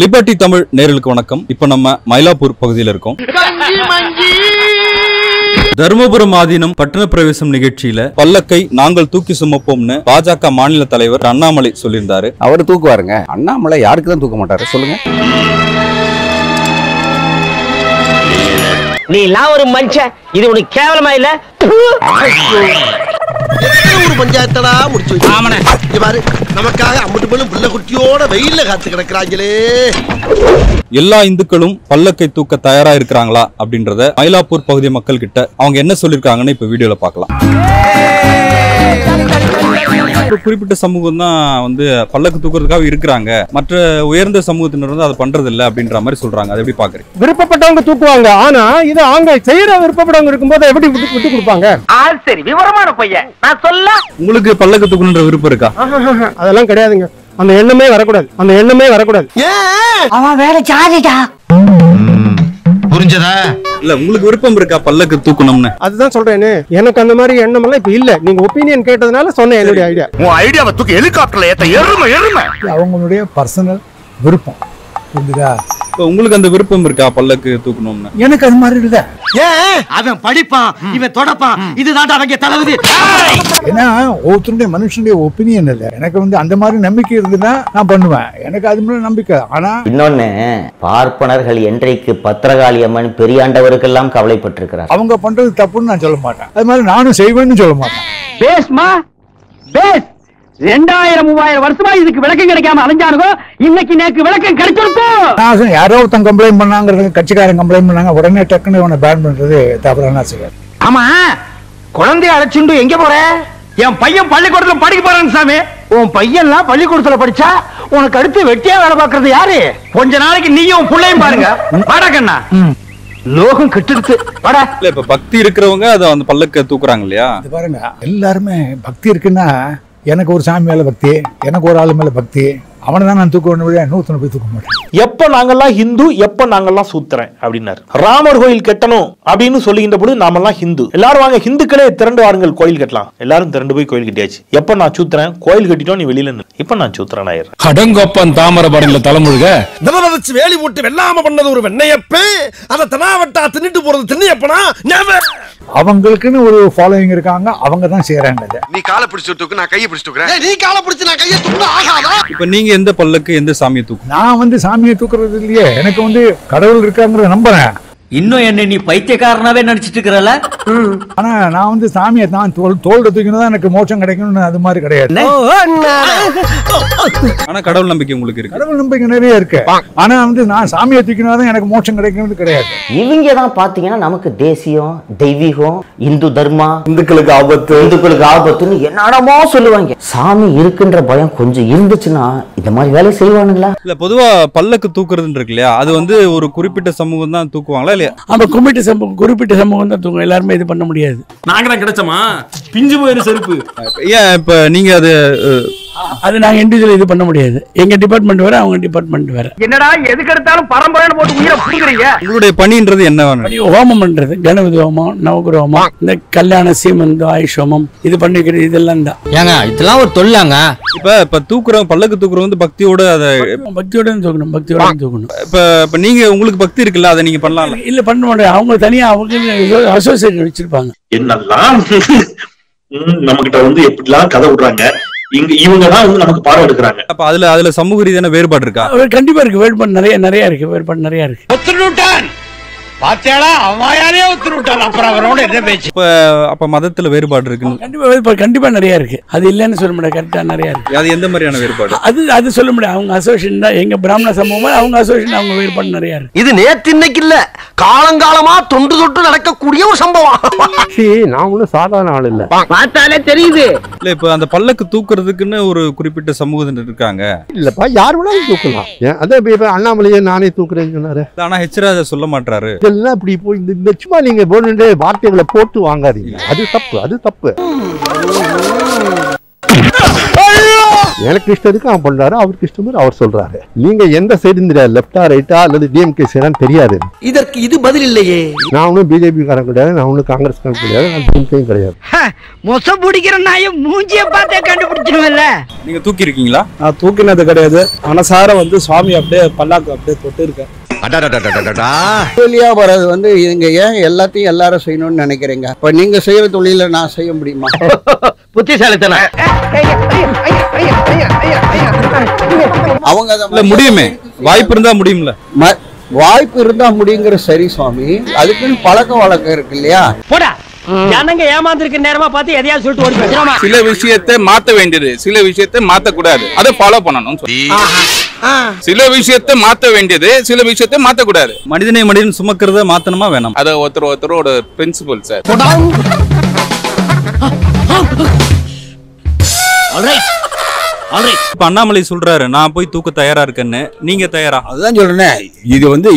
Liberty Tamil நேர்களுக்கு வணக்கம். இப்போ நம்ம மயிலாப்பூர் பகுதியில் இருக்கோம். தருமபுரம் ஆதீனம் பட்டண பிரவேசம் நிகழ்ச்சியில பல்லக்கை நாங்கள் தூக்கி சுமப்போம்னு பாஜக மாநில தலைவர் அண்ணாமலை சொல்லியிருந்தாரு. அவர் தூக்குவாருங்க. அண்ணாமலை யாருக்கு தான் தூக்க மாட்டாரு? சொல்லுங்க. நீ எல்லாம் ஒரு மனுஷன். இது உனக்கு கேவலமா இல்ல? ஒரு பஞ்சாயத்தடா முடிச்சு. இங்க பாரு நமக்காக அம்பட்டு புள்ள குட்டியோட வெயில்ல காத்து கிடக்குறாங்களே எல்லா இந்துக்களும் பல்லக்கை தூக்க தயாரா இருக்கிறாங்களா அப்படின்றத மயிலாப்பூர் பகுதி மக்கள் கிட்ட அவங்க என்ன சொல்லிருக்காங்கன்னு இப்ப வீடியோல பார்க்கலாம் ஒரு குறிப்பிட்ட சமூகம் தான் வந்து பல்லக்கு தூக்குறதுக்காக இருக்கிறாங்க. மற்ற உயர்ந்த சமூகத்தினர் வந்து அதை பண்றது இல்ல அப்படின்ற மாதிரி சொல்றாங்க. அதை எப்படி பாக்குறீங்க? விருப்பப்பட்டவங்க தூக்குவாங்க. ஆனா இது அவங்க செய்யற விருப்பப்பட்டவங்க இருக்கும்போது எப்படி விட்டு விட்டு கொடுப்பாங்க? ஆள் சரி விவரமான பையன். நான் சொல்ல. உங்களுக்கு பல்லக்கு தூக்கணுன்ற விருப்பம் இருக்கா? அதெல்லாம் கிடையாதுங்க. அந்த எண்ணமே வரக்கூடாது. அந்த எண்ணமே வரக்கூடாது. அவன் வேற ஜாதிடா புரிஞ்சதா? இல்ல உங்களுக்கு விருப்பம் இருக்கா பல்லக்கு தூக்கணும்னு? அதுதான் சொல்றேனே. எனக்கு அந்த மாதிரி எண்ணம் எல்லாம் இப்ப இல்ல. நீங்க ஒப்பீனியன் கேட்டதுனால சொன்னேன் என்னுடைய ஐடியா உன் ஐடியாவை தூக்கி ஹெலிகாப்டர்ல ஏத்த எருமை எருமை. அவங்களுடைய பர்சனல் விருப்பம். புரிஞ்சுதா? உங்களுக்கு அந்த விருப்பம் இருக்கா? பல்லக்கு தூக்கணும்னு? எனக்கு அது மாதிரி இல்லை. ஏன் அவன் படிப்பான் இவன் தொடப்பான். இதுதான் அவங்க தளபதி. ஏன்னா ஒவ்வொருத்தருடைய மனுஷனுடைய ஒப்பீனியன் இல்லை. எனக்கு வந்து அந்த மாதிரி நம்பிக்கை இருந்ததுன்னா நான் பண்ணுவேன். எனக்கு அது மேல நம்பிக்கை. ஆனா இன்னொன்னு பார்ப்பனர்கள் என்றைக்கு பத்திரகாளி அம்மன் பெரியாண்டவருக்கெல்லாம் கவலைப்பட்டிருக்கிறார்? அவங்க பண்றது தப்புன்னு நான் சொல்ல மாட்டேன். அது மாதிரி நானும் செய்வேன்னு சொல்ல மாட்டேன். பேஸ்மா பேஸ் ரெண்டாயிரம் மூவாயிரம் வருஷமா இதுக்கு விளக்கம் கிடைக்காம அலைஞ்சானுங்க இன்னைக்கு நேக்கு விளக்கம் கிடைச்சிருக்கும் யாரோ ஒருத்தன் கம்ப்ளைண்ட் பண்ணாங்கிறது கட்சிக்காரன் கம்ப்ளைண்ட் பண்ணாங்க உடனே டக்குன்னு இவனை பேன் பண்றது தவறான செய்யாது ஆமா குழந்தைய அழைச்சுண்டு எங்க போற? என் பையன் பள்ளிக்கூடத்துல படிக்க போறான் சாமி. உன் பையன்லாம் பள்ளிக்கூடத்துல படிச்சா உனக்கு அடுத்து வெட்டியா வேலை பார்க்கறது யாரு? கொஞ்ச நாளைக்கு நீயும் புள்ளையும் பாருங்க. வாடா கண்ணா. லோகம் கெட்டுடுச்சு வாடா. இல்ல இப்ப பக்தி இருக்கிறவங்க அதை அந்த பல்லக்க தூக்குறாங்க இல்லையா? இது பாருங்க எல்லாருமே பக்தி இருக்குன்னா எனக்கு ஒரு சாமி மேல பக்தி எனக்கு ஒரு ஆளு மேல பக்தி அவனை தான் நான் தூக்க வேண்டிய இன்னொருத்தனை போய் தூக்க மாட்டேன் எப்ப நாங்கெல்லாம் ஹிந்து எப்ப நாங்கெல்லாம் சூத்திரன் அப்படின்னாரு. ராமர் கோயில் கட்டணும் அப்படின்னு சொல்லுகின்ற பொழுது நாமெல்லாம் ஹிந்து. எல்லாரும் வாங்க ஹிந்துக்களே திரண்டு வாருங்கள் கோயில் கட்டலாம். எல்லாரும் திரண்டு போய் கோயில் கட்டியாச்சு. எப்ப நான் சூத்திரன்? கோயில் கட்டிட்டோம் நீ வெளியில இப்ப நான் சூத்திரன் ஆயிடுறேன். அடங்கொப்பன் தாமரபரணில தலைமுழுக. வேலி போட்டு வெள்ளாம பண்ணது ஒரு வெண்ணையப்பே. அத தனாவட்டா தின்னுட்டு போறது never. அவங்களுக்குன்னு ஒரு ஃபாலோவிங் இருக்காங்க அவங்க தான் செய்யறாங்க நீ காலை பிடிச்சு தூக்கு நான் கையை பிடிச்சு தூக்குறேன். நீ காலை பிடிச்சு நான் கையை தூக்கு ஆகாதா? இப்ப நீங்க எந்த பல்லக்கு எந்த சாமியை தூக்கு? நான் வந்து சாமியை தூக்குறது இல்லையே. எனக்கு வந்து கடவுள் இருக்காங்கிறத நம்புறேன். இன்னும் என்ன நீ பைத்தியக்காரனாவே நடிச்சிட்டு இருக்கிறல? ஆனா நான் வந்து சாமியை தான் தோல் தோல்ல தூக்கினா தான் எனக்கு மோட்சம் கிடைக்கணும்னு அது மாதிரி கிடையாது. ஆனா கடவுள் நம்பிக்கை உங்களுக்கு இருக்கு. கடவுள் நம்பிக்கை நிறைய இருக்கு. ஆனா வந்து நான் சாமியை தூக்கினா தான் எனக்கு மோட்சம் கிடைக்கணும்னு கிடையாது. இவங்க தான் பாத்தீங்கன்னா நமக்கு தேசியம் தெய்வீகம் இந்து தர்மா இந்துக்களுக்கு ஆபத்து. இந்துக்களுக்கு ஆபத்துன்னு என்னடமோ சொல்லுவாங்க. சாமி இருக்குன்ற பயம் கொஞ்சம் இருந்துச்சுன்னா இந்த மாதிரி வேலை செய்வானுங்களா? இல்ல பொதுவா பல்லக்கு தூக்குறதுன்னு இருக்கு இல்லையா? அது வந்து ஒரு குறிப்பிட்ட சமூகம் தான் தூக்குவாங்களா இல்லையா? நம்ம குறிப்பிட்ட சமூகம் குறிப்பிட்ட சமூகம் தான் தூங்க எல்லாருமே இது பண்ண முடியாது. நாங்க தான் கிடைச்சோமா? பிஞ்சு போயிரு செருப்பு. ஏன் இப்ப நீங்க அது அஹ், அது நாங்க இண்டிவிஜுவல் இது பண்ண முடியாது. எங்க டிபார்ட்மெண்ட் வேற அவங்க டிபார்ட்மெண்ட் வேற. என்னடா எதுக்கு எடுத்தாலும் பரம்பரைன்னு போட்டு உயிரை புடுங்குறீங்க? உங்களுடைய பணின்றது என்ன ஹோமம் பண்றது. கணபதி ஹோமம் நவகிர ஹோமம் இந்த கல்யாண சீமந்தம் ஆயுஷ் ஹோமம் இது பண்ணிக்கிறது இதெல்லாம் தான். ஏங்க இதெல்லாம் ஒரு தொல்லாங்க இப்ப இப்ப தூக்குறவங்க பல்லக்கு தூக்குறவங்க வந்து பக்தியோட அதை பக்தியோட தூக்கணும் பக்தியோட தூக்கணும். இப்ப இப்ப நீங்க உங்களுக்கு பக்தி இருக்குல்ல அதை நீங்க பண்ணலாம்ல? இல்ல பண்ண மாட்டேன் அவங்க தனியா அவங்க அசோசியேஷன் வச்சிருப்பாங்க. என்னெல்லாம்? நம்ம கிட்ட வந்து எப்படிலாம் கதை விடுறாங்க? இங்க இவங்க தான் வந்து நமக்கு பாடம் எடுக்கிறாங்க. அப்ப அதுல அதுல சமூக ரீதியான வேறுபாடு இருக்கா? கண்டிப்பா இருக்கு. வேறுபாடு நிறைய நிறைய இருக்கு. வேறுபாடு நிறைய இருக்கு. பாத்தியாடா அப்புறம் அவரோட என்ன பேச்சு? இப்ப அப்ப மதத்துல வேறுபாடு இருக்குன்னு கண்டிப்பா வேறுபாடு கண்டிப்பா நிறைய இருக்கு. அது இல்லைன்னு சொல்ல முடியாது கரெக்டா நிறைய இருக்கு. அது எந்த மாதிரியான வேறுபாடு? அது அது சொல்ல முடியாது. அவங்க அசோசியேஷன் தான் எங்க பிராமண சமூகம் அவங்க அசோசியேஷன் அவங்க வேறுபாடு நிறைய இருக்கு. இது நேத்து இன்னைக்கு இல்ல. காலங்காலமா தொன்று தொட்டு நடக்கக்கூடிய ஒரு சம்பவம். நான் ஒன்றும் சாதாரண ஆள் இல்ல. பார்த்தாலே தெரியுது. இல்ல இப்ப அந்த பல்லக்கு தூக்குறதுக்குன்னு ஒரு குறிப்பிட்ட சமூகத்தினர் இருக்காங்க. இல்லப்பா யார் வேணாலும் தூக்கலாம். ஏன் அதே இப்ப அண்ணாமலையே நானே தூக்குறேன்னு சொன்னாரு. ஆனா ஹெச்ராஜா சொல்ல மாட்டாரு இதெல்லாம் இப்படி போய் இந்த இந்த சும்மா நீங்க போன வார்த்தைகளை போட்டு வாங்காதீங்க. அது தப்பு அது தப்பு. எனக்கு இஷ்டம் இருக்கு அவன் பண்றாரு அவருக்கு இஷ்டம் அவர் சொல்றாரு. நீங்க எந்த சைடு தெரியாது லெப்டா ரைட்டா அல்லது டிஎம்கே சைடான்னு தெரியாது. இதற்கு இது பதில் இல்லையே. நான் ஒன்றும் பிஜேபி காரன் கிடையாது நான் ஒன்றும் காங்கிரஸ் காரன் கிடையாது நான் டிஎம்கேயும் கிடையாது. மொச பிடிக்கிற நாய மூஞ்சிய பார்த்தே கண்டுபிடிச்சு தூக்கணும்ல நீங்க தூக்கி இருக்கீங்களா நான் தூக்கினது கிடையாது. மனசார வந்து சுவாமி அப்படியே பல்லாக்கு அப்படியே தொட்டு இருக்கேன் வெளியா வர்றது வந்து இங்க ஏன் எல்லாத்தையும் எல்லாரும் செய்யணும்னு நினைக்கிறீங்க? இப்ப நீங்க செய்யற தொழில நான் செய்ய முடியுமா? புத்திசாலித்தனம். அவங்க முடியுமே. வாய்ப்பு இருந்தா முடியும்ல. ம- வாய்ப்பு இருந்தா முடியுங்கிற சரி சுவாமி. அதுக்குன்னு பழக்க வழக்கம் இருக்கு இல்லையா? போடா. ஜனங்க ஏமாந்துருக்க நேரமா பார்த்து எதையாவது சொல்லிட்டு ஓடி சில விஷயத்தை மாத்த வேண்டியது சில விஷயத்தை மாத்த கூடாது அதை ஃபாலோ பண்ணணும் சொல்லி. சில விஷயத்தை மாத்த வேண்டியது சில விஷயத்தை மாத்த கூடாது மனிதனை மனிதன் சுமக்கிறத மாத்தணுமா வேணாம்? அது ஒருத்தர் ஒருத்தரோட பிரின்சிபல் சார் இப்ப அண்ணாமலை சொல்றாரு நான் போய் தூக்க தயாரா இருக்கேன்னு. நீங்க தயாரா? அதுதான் சொல்றேனே. இது வந்து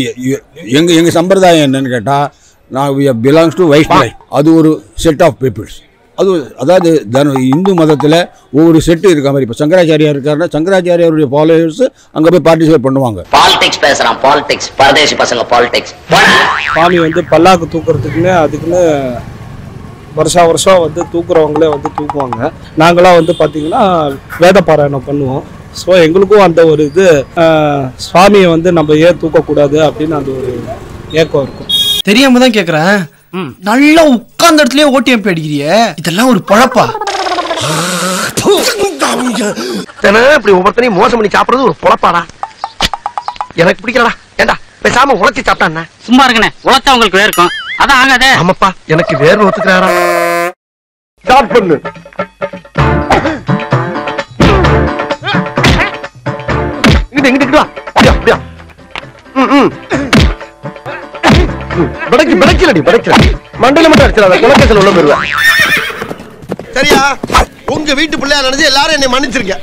எங்க எங்க சம்பிரதாயம் என்னன்னு கேட்டா நான் பிலாங்ஸ் டு வைஷ்ணவ் அது ஒரு செட் ஆஃப் பீப்புள்ஸ் அது அதாவது தனு இந்து மதத்தில் ஒவ்வொரு செட்டு இருக்க மாதிரி. இப்போ சங்கராச்சாரியார் இருக்காருன்னா சங்கராச்சாரியாருடைய ஃபாலோவர்ஸ் அங்கே போய் பார்ட்டிசிபேட் பண்ணுவாங்க. பாலிடிக்ஸ் பேசுறான் பாலிடிக்ஸ் பரதேசி பசங்க பாலிடிக்ஸ் சுவாமி வந்து பல்லாக்கு தூக்குறதுக்குன்னு அதுக்குன்னு வருஷா வருஷம் வந்து தூக்குறவங்களே வந்து தூக்குவாங்க. நாங்களாம் வந்து பார்த்தீங்கன்னா வேத பாராயணம் பண்ணுவோம். ஸோ எங்களுக்கும் அந்த ஒரு இது சுவாமியை வந்து நம்ம ஏன் தூக்கக்கூடாது அப்படின்னு அந்த ஒரு ஏக்கம் இருக்கும். தெரியாம தான் கேக்குறேன். நல்லா உட்கார்ந்த இடத்துலயே ஓட்டியம் அடிக்கிறியே? இதெல்லாம் ஒரு பழப்பா. இப்படி ஒவ்வொருத்தனையும் மோசம் பண்ணி சாப்பிடுறது ஒரு பொழப்பாடா? எனக்கு பிடிக்கலடா. ஏண்டா பேசாம உழைச்சி சாப்பிட்டா சும்மா இருக்கனே உழைச்சா உங்களுக்கு வேர்க்கும் அதான் ஆகாதே. ஆமாப்பா எனக்கு வேர்வை ஒத்துக்கிறாரா ஸ்டார்ட் பண்ணு. இங்கிட்டு இங்கிட்டு அப்படியா அப்படியா. ம், ம். பிடைக்கு பிடைக்கலடி பிடைக்கல மண்டல மட்டும் அடிச்சிடாத குலக்கேசல் உள்ள போயிருவேன். சரியா? உங்க வீட்டு பிள்ளையா நினைச்சு எல்லாரும் என்னை மன்னிச்சிருக்க